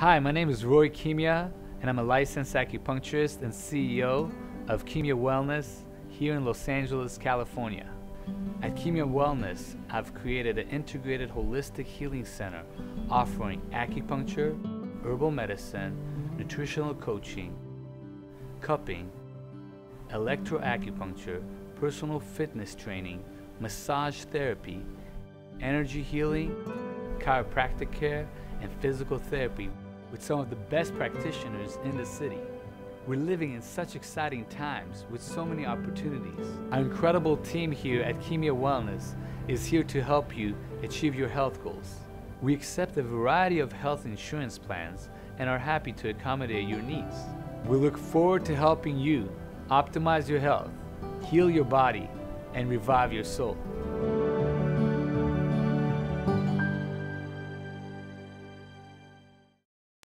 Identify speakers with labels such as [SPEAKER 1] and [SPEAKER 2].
[SPEAKER 1] Hi, my name is Roy Kimia, and I'm a licensed acupuncturist and CEO of Kimia Wellness here in Los Angeles, California. At Kimia Wellness, I've created an integrated holistic healing center offering acupuncture, herbal medicine, nutritional coaching, cupping, electroacupuncture, personal fitness training, massage therapy, energy healing, chiropractic care, and physical therapy with some of the best practitioners in the city. We're living in such exciting times with so many opportunities. Our incredible team here at Kimia Wellness is here to help you achieve your health goals. We accept a variety of health insurance plans and are happy to accommodate your needs. We look forward to helping you optimize your health, heal your body, and revive your soul.